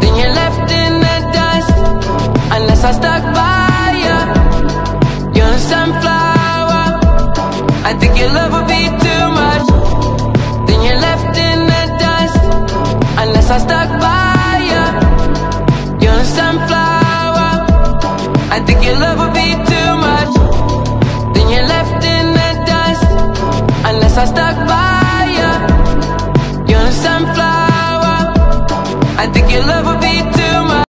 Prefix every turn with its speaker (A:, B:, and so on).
A: Then you're left in the dust Unless I stuck by you You're a sunflower. I think your love would be too much. Then you're left in the dust Unless I stuck by you You're a sunflower. I think your love would be too much. Then you're left in the dust Unless I stuck by I think you love a